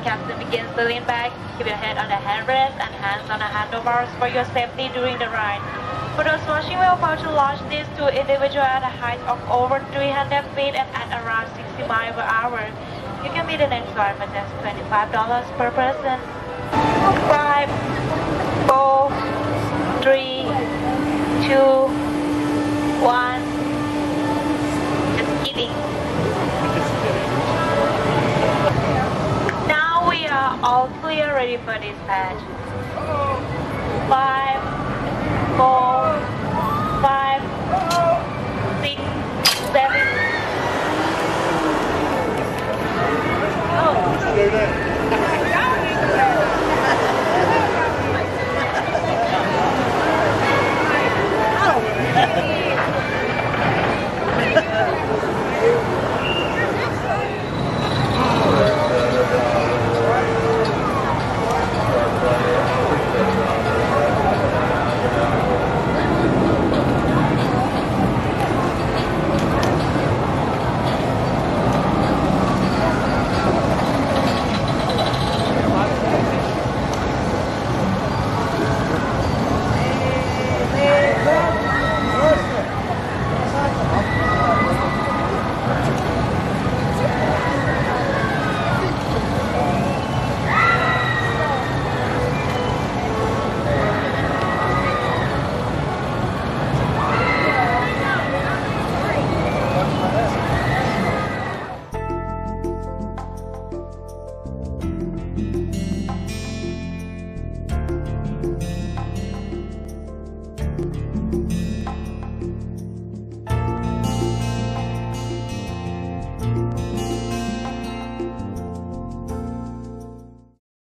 captain begins to lean back. Keep your head on the handrest and hands on the handlebars for your safety during the ride. For those watching, we are about to launch these two individuals at a height of over 300 feet and at around 60 miles per hour. You can be the next one for just $25 per person. All clear, ready for dispatch. Five,